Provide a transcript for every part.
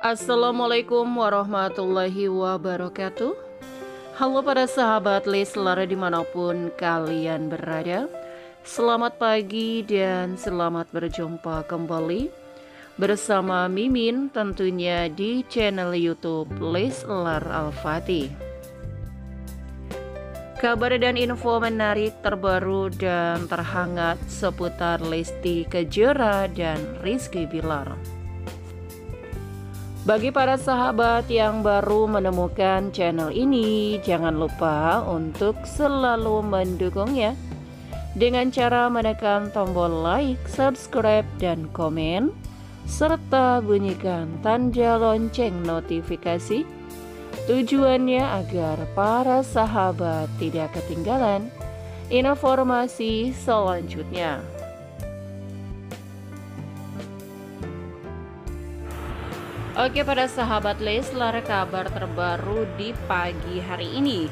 Assalamualaikum warahmatullahi wabarakatuh. Halo para sahabat Leslar di mana pun kalian berada. Selamat pagi dan selamat berjumpa kembali Bersama Mimin tentunya di channel Youtube Leslar Al-Fatih. Kabar dan info menarik terbaru dan terhangat seputar Lesti Kejora dan Rizky Bilar. Bagi para sahabat yang baru menemukan channel ini, jangan lupa untuk selalu mendukungnya dengan cara menekan tombol like, subscribe, dan komen, serta bunyikan tanda lonceng notifikasi Tujuannya agar para sahabat tidak ketinggalan informasi selanjutnya. Oke para sahabat Leslar kabar terbaru di pagi hari ini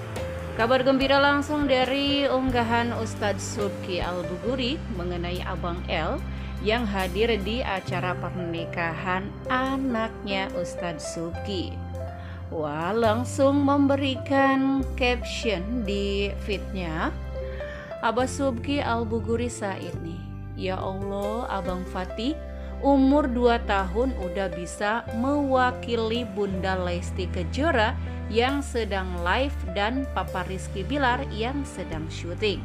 Kabar gembira langsung dari unggahan Ustadz Subki Al-Buguri mengenai Abang L yang hadir di acara pernikahan anaknya Ustadz Subki Wah, langsung memberikan caption di fitnya Abah Subki Al-Buguri Said nih. Ya Allah, Abang Fatih umur 2 tahun udah bisa mewakili Bunda Lesti Kejora yang sedang live dan Papa Rizky Bilar yang sedang syuting.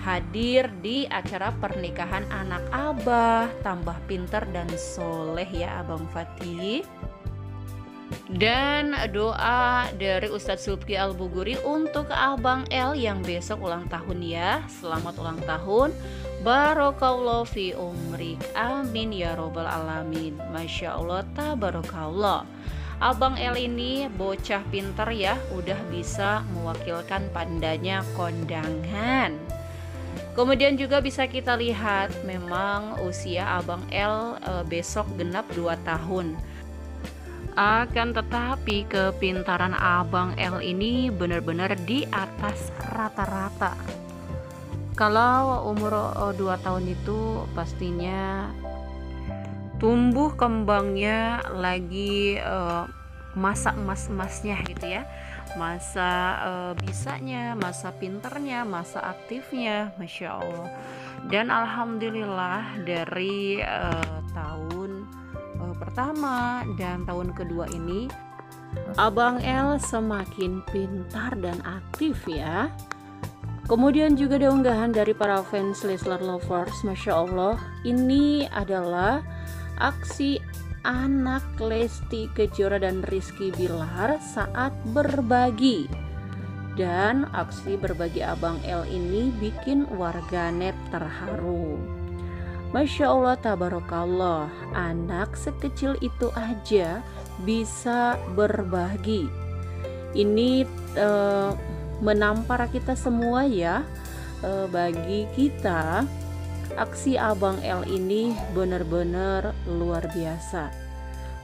Hadir di acara pernikahan anak Abah, tambah pinter dan soleh ya Abang Fatih. Dan doa dari Ustadz Subki Al-Buguri untuk Abang L yang besok ulang tahun ya. Selamat ulang tahun Barokallah fi umrik Amin ya robbal alamin. Masya Allah tabarakallah. Abang L ini bocah pinter ya Udah bisa mewakilkan pandanya kondangan. Kemudian juga bisa kita lihat memang usia Abang L e, besok genap 2 tahun. Akan tetapi kepintaran Abang L ini benar-benar di atas rata-rata. Kalau umur 2 eh, tahun itu pastinya tumbuh kembangnya lagi uh, masa emas-emasnya gitu ya. Masa uh, bisanya masa pinternya masa aktifnya Masya Allah. Dan Alhamdulillah dari uh, tahun pertama dan tahun kedua ini Abang L semakin pintar dan aktif ya Kemudian juga ada unggahan dari para fans Leslar Lovers Masya Allah. Ini adalah aksi anak Lesti Kejora dan Rizky Bilar saat berbagi. Dan aksi berbagi Abang L ini bikin warganet terharu. Masya Allah tabarakallah. Anak sekecil itu aja bisa berbagi. Ini uh, menampar kita semua ya uh, Bagi kita Aksi Abang L ini benar-benar luar biasa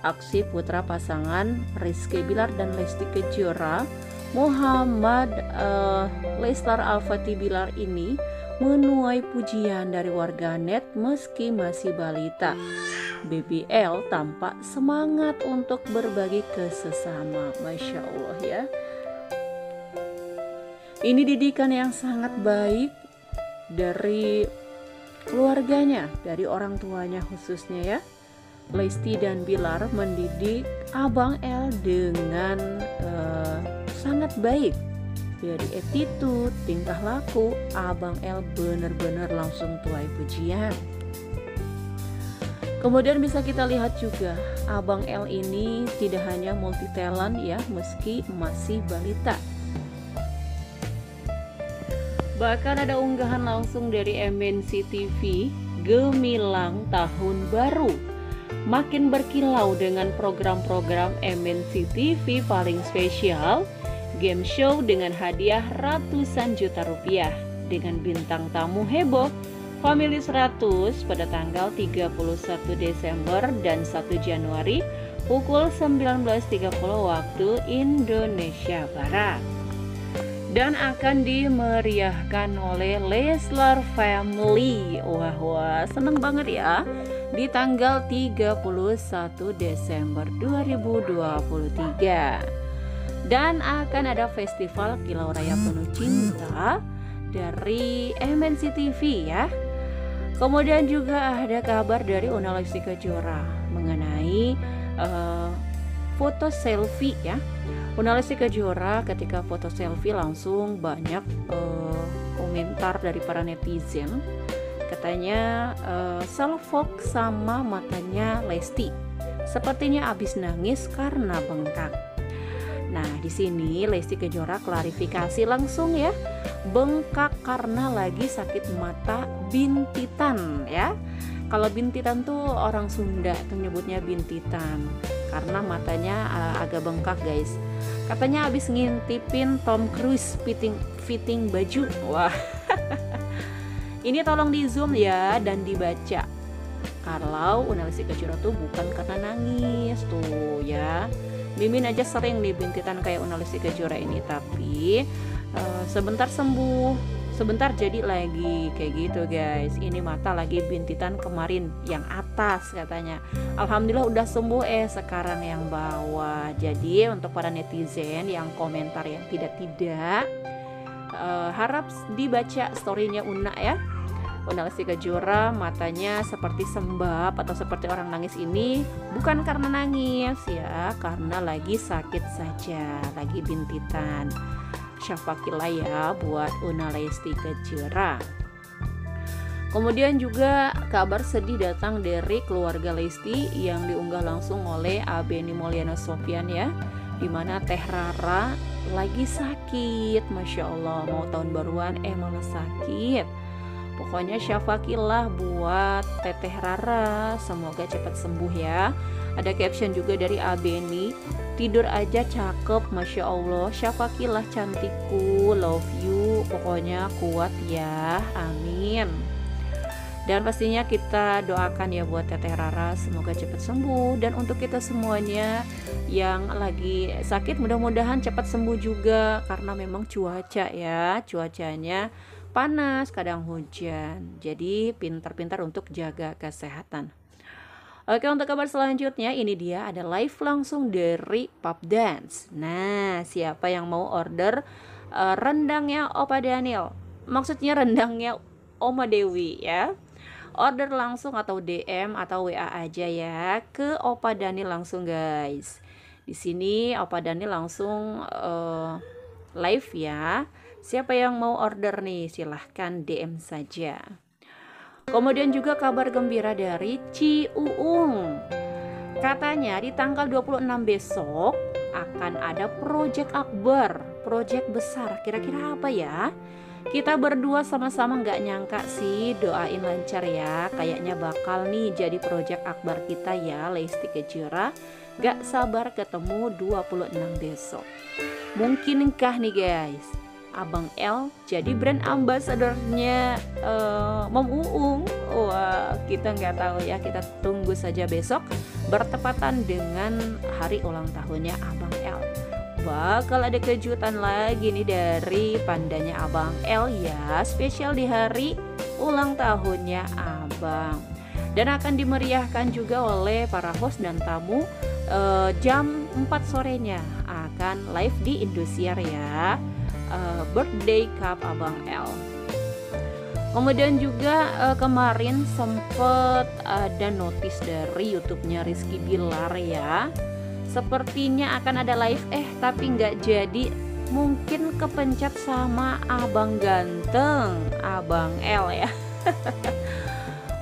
Aksi putra pasangan Rizky Bilar dan Lesti Kejora Muhammad uh, Lestar Al-Fatih Bilar ini menuai pujian dari warganet meski masih balita. BBL tampak semangat untuk berbagi ke sesama. Masya Allah ya. Ini didikan yang sangat baik dari keluarganya, dari orang tuanya khususnya ya. Lesti dan Bilar mendidik Abang L dengan uh, sangat baik dari attitude, tingkah laku, Abang L benar-benar langsung tuai pujian. Kemudian bisa kita lihat juga, Abang L ini tidak hanya multi talent ya, meski masih balita. Bahkan ada unggahan langsung dari MNC TV, Gemilang Tahun Baru. Makin berkilau dengan program-program MNC TV paling spesial, game show dengan hadiah ratusan juta rupiah dengan bintang tamu heboh Family 100 pada tanggal 31 Desember dan 1 Januari pukul 19.30 waktu Indonesia Barat dan akan dimeriahkan oleh Leslar Family. Wah wah, seneng banget ya. di tanggal 31 Desember 2023 dan akan ada festival Kilau Raya Penuh Cinta dari MNC TV ya kemudian juga ada kabar dari Una Lesti Kejora mengenai uh, foto selfie ya. Una Lesti Kejora ketika foto selfie langsung banyak uh, komentar dari para netizen. Katanya uh, salfok sama matanya Lesti. Sepertinya habis nangis karena bengkak. Nah, di sini Lesti Kejora klarifikasi langsung ya. Bengkak karena lagi sakit mata bintitan ya. Kalau bintitan tuh orang Sunda tuh nyebutnya bintitan karena matanya uh, agak bengkak guys. Katanya habis ngintipin Tom Cruise fitting fitting baju. Wah. Ini tolong di zoom ya dan dibaca. Kalau Unalisi Kejora tuh bukan karena nangis tuh ya. Mimin aja sering nih bintitan kayak Unalisi Kejora ini tapi uh, sebentar sembuh sebentar jadi lagi kayak gitu guys. Ini mata lagi bintitan kemarin yang atas katanya. Alhamdulillah udah sembuh eh sekarang yang bawah. Jadi untuk para netizen yang komentar yang tidak-tidak uh, harap dibaca storynya Una ya. Una Lesti Kejora matanya seperti sembab atau seperti orang nangis ini bukan karena nangis ya. Karena lagi sakit saja lagi bintitan syafakillah ya buat Una Lesti Kejora. Kemudian juga kabar sedih datang dari keluarga Lesti yang diunggah langsung oleh Abeni Mulyana Sofian ya Di mana Teh Rara lagi sakit. Masya Allah mau tahun baruan eh malah sakit Pokoknya syafakillah buat Teteh Rara. Semoga cepat sembuh ya. Ada caption juga dari Abeni. Tidur aja cakep Masya Allah. Syafakillah cantikku. Love you. Pokoknya kuat ya. Amin. Dan pastinya kita doakan ya buat Teteh Rara. Semoga cepat sembuh. Dan untuk kita semuanya yang lagi sakit mudah-mudahan cepat sembuh juga. Karena memang cuaca ya. Cuacanya panas kadang hujan jadi pintar-pintar untuk jaga kesehatan Oke untuk kabar selanjutnya ini dia ada live langsung dari Pop Dance. Nah siapa yang mau order uh, rendangnya Opa Daniel? Maksudnya rendangnya Oma Dewi ya. Order langsung atau DM atau WA aja ya ke Opa Daniel langsung guys. Di sini Opa Daniel langsung uh, live ya. Siapa yang mau order nih silahkan DM saja. Kemudian juga kabar gembira dari Ci Uung. Katanya di tanggal 26 besok akan ada project akbar, project besar. Kira-kira apa ya? Kita berdua sama-sama nggak nyangka sih doain lancar ya Kayaknya bakal nih jadi project akbar kita ya Lesti Kejora Gak sabar ketemu 26 besok Mungkinkah nih guys Abang L jadi brand ambassadornya uh, Mom Uung. Wah, kita nggak tahu ya, kita tunggu saja besok bertepatan dengan hari ulang tahunnya Abang L. Bakal ada kejutan lagi nih dari pandanya Abang L ya, spesial di hari ulang tahunnya Abang. Dan akan dimeriahkan juga oleh para host dan tamu uh, jam 4 sorenya akan live di Indosiar ya uh, birthday cup Abang L. Kemudian juga uh, kemarin sempat ada notis dari YouTube-nya Rizky Bilar ya. Sepertinya akan ada live eh tapi nggak jadi. Mungkin kepencet sama Abang Ganteng, Abang L ya.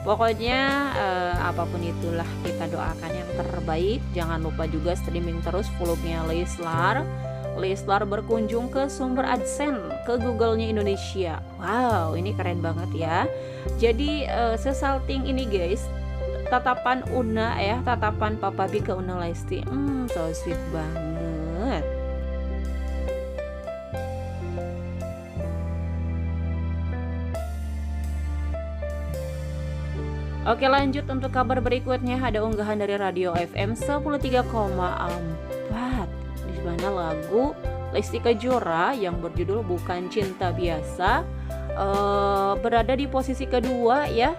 Pokoknya uh, apa pun itulah kita doakan yang terbaik. Jangan lupa juga streaming terus vlognya Leslar Leslar berkunjung ke sumber AdSense ke Google-nya Indonesia. Wow, ini keren banget ya. Jadi uh, sesalting ini guys, tatapan Una ya, tatapan Papa B ke Una Lesti. Hmm, so sweet banget. Oke lanjut untuk kabar berikutnya ada unggahan dari Radio FM 103,4 di mana lagu Lesti Kejora yang berjudul Bukan Cinta Biasa uh, berada di posisi kedua ya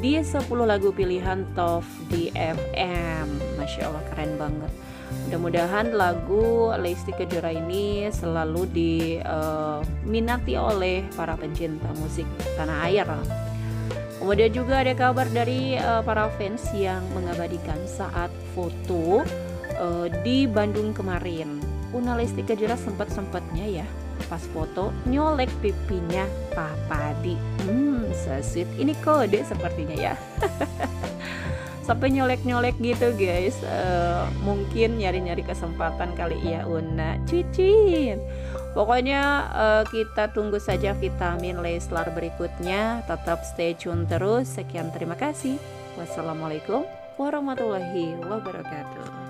di 10 lagu pilihan top di FM Masya Allah keren banget. Mudah-mudahan lagu Lesti Kejora ini selalu diminati uh, oleh para pencinta musik tanah air. Kemudian juga ada kabar dari uh, para fans yang mengabadikan saat foto uh, di Bandung kemarin Una Lesti Kejora sempat-sempatnya ya pas foto nyolek pipinya Papa Di. Hmm, sweet. Ini kode sepertinya ya. Sampai nyolek-nyolek gitu guys. Uh, mungkin nyari-nyari kesempatan kali ya Una. Cicin. Pokoknya uh, kita tunggu saja vitamin Leslar berikutnya. Tetap stay tune terus. Sekian terima kasih. Wassalamualaikum warahmatullahi wabarakatuh.